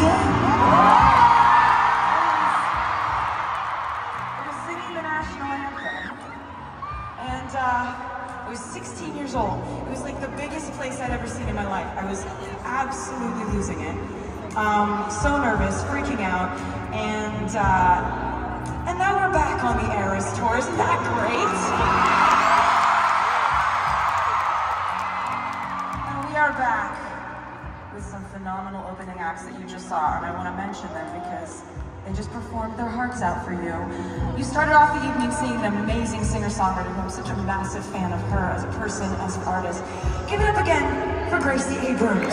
at? I was singing the national anthem. And uh, I was 16 years old. It was like the biggest place I'd ever seen in my life. I was absolutely losing it. Um, so nervous, freaking out. And, uh, and now we're back on the Eras Tour. Isn't that great? And we are back with some phenomenal opening acts that you just saw, and I want to mention them because they just performed their hearts out for you. You started off the evening seeing an amazing singer-songwriter who I'm such a massive fan of her as a person, as an artist. Give it up again for Gracie Abrams.